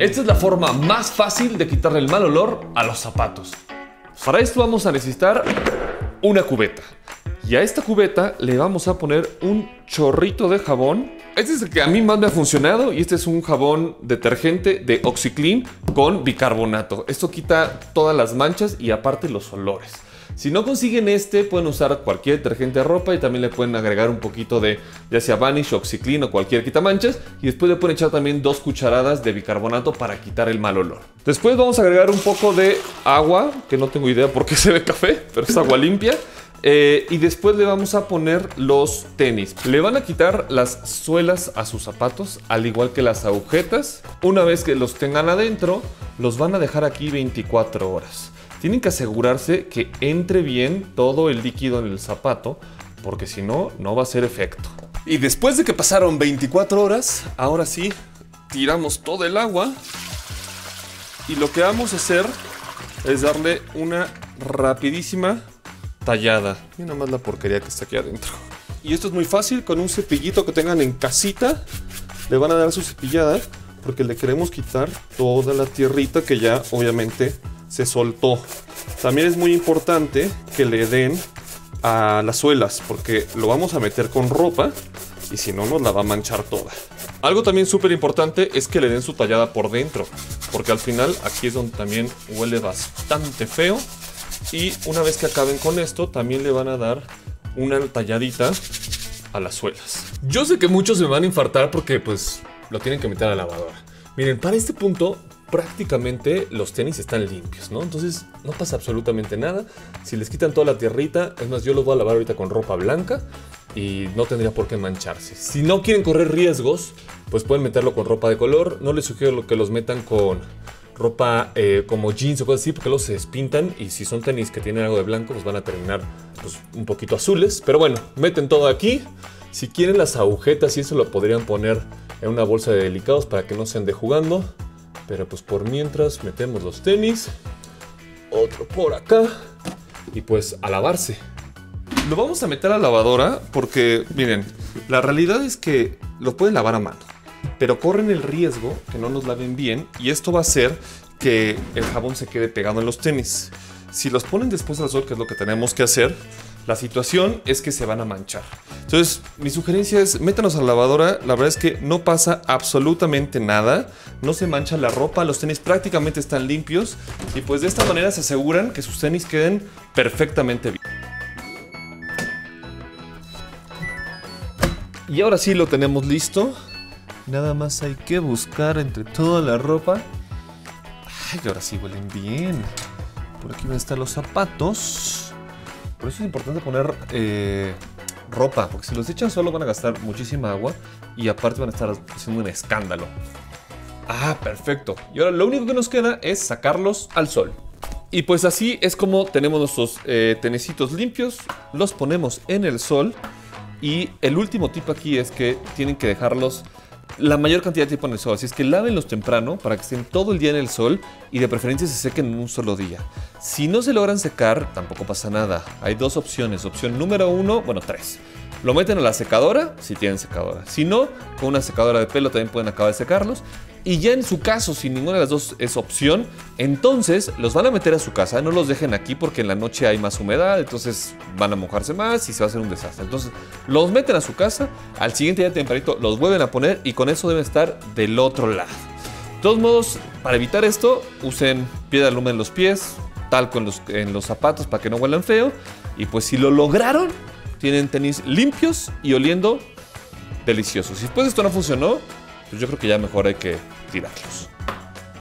Esta es la forma más fácil de quitarle el mal olor a los zapatos. Para esto vamos a necesitar una cubeta. Y a esta cubeta le vamos a poner un chorrito de jabón. Este es el que a mí más me ha funcionado y este es un jabón detergente de OxyClean con bicarbonato. Esto quita todas las manchas y aparte los olores. Si no consiguen este, pueden usar cualquier detergente de ropa y también le pueden agregar un poquito de ya sea Vanish, Oxyclean o cualquier quitamanchas. Y después le pueden echar también dos cucharadas de bicarbonato para quitar el mal olor. Después vamos a agregar un poco de agua, que no tengo idea por qué se ve café, pero es agua limpia. Eh, y después le vamos a poner los tenis. Le van a quitar las suelas a sus zapatos, al igual que las agujetas. Una vez que los tengan adentro, los van a dejar aquí 24 horas tienen que asegurarse que entre bien todo el líquido en el zapato, porque si no, no va a hacer efecto. Y después de que pasaron 24 horas, ahora sí, tiramos todo el agua y lo que vamos a hacer es darle una rapidísima tallada. Mira más la porquería que está aquí adentro. Y esto es muy fácil, con un cepillito que tengan en casita, le van a dar su cepillada porque le queremos quitar toda la tierrita que ya obviamente se soltó. También es muy importante que le den a las suelas porque lo vamos a meter con ropa y si no nos la va a manchar toda. Algo también súper importante es que le den su tallada por dentro porque al final aquí es donde también huele bastante feo y una vez que acaben con esto también le van a dar una talladita a las suelas. Yo sé que muchos me van a infartar porque pues lo tienen que meter a la lavadora. Miren, para este punto prácticamente los tenis están limpios, ¿no? Entonces no pasa absolutamente nada. Si les quitan toda la tierrita, es más, yo los voy a lavar ahorita con ropa blanca y no tendría por qué mancharse. Si no quieren correr riesgos, pues pueden meterlo con ropa de color. No les sugiero que los metan con ropa eh, como jeans o cosas así, porque los se despintan y si son tenis que tienen algo de blanco, pues van a terminar pues, un poquito azules. Pero bueno, meten todo aquí. Si quieren las agujetas y eso lo podrían poner en una bolsa de delicados para que no se ande jugando. Pero pues por mientras metemos los tenis. Otro por acá. Y pues a lavarse. Lo vamos a meter a la lavadora porque, miren, la realidad es que lo pueden lavar a mano. Pero corren el riesgo que no nos laven bien y esto va a hacer que el jabón se quede pegado en los tenis. Si los ponen después al sol, que es lo que tenemos que hacer, la situación es que se van a manchar. Entonces, mi sugerencia es métanos a la lavadora. La verdad es que no pasa absolutamente nada. No se mancha la ropa, los tenis prácticamente están limpios. Y pues de esta manera se aseguran que sus tenis queden perfectamente bien. Y ahora sí lo tenemos listo. Nada más hay que buscar entre toda la ropa. Ay, ahora sí huelen bien. Por aquí van a estar los zapatos. Por eso es importante poner eh, ropa, porque si los echan solo van a gastar muchísima agua y aparte van a estar haciendo un escándalo. Ah, perfecto. Y ahora lo único que nos queda es sacarlos al sol. Y pues así es como tenemos nuestros eh, tenecitos limpios, los ponemos en el sol y el último tip aquí es que tienen que dejarlos la mayor cantidad de tiempo en el sol. Así es que lávenlos temprano para que estén todo el día en el sol y de preferencia se sequen en un solo día. Si no se logran secar, tampoco pasa nada. Hay dos opciones. Opción número uno, bueno, tres. Lo meten a la secadora, si tienen secadora. Si no, con una secadora de pelo también pueden acabar de secarlos. Y ya en su caso, si ninguna de las dos es opción, entonces los van a meter a su casa. No los dejen aquí porque en la noche hay más humedad, entonces van a mojarse más y se va a hacer un desastre. Entonces los meten a su casa, al siguiente día tempranito los vuelven a poner y con eso deben estar del otro lado. De todos modos, para evitar esto, usen piedra luma en los pies, talco en los, en los zapatos para que no huelan feo. Y pues si lo lograron, tienen tenis limpios y oliendo deliciosos. Si después esto no funcionó, pues yo creo que ya mejor hay que tirarlos.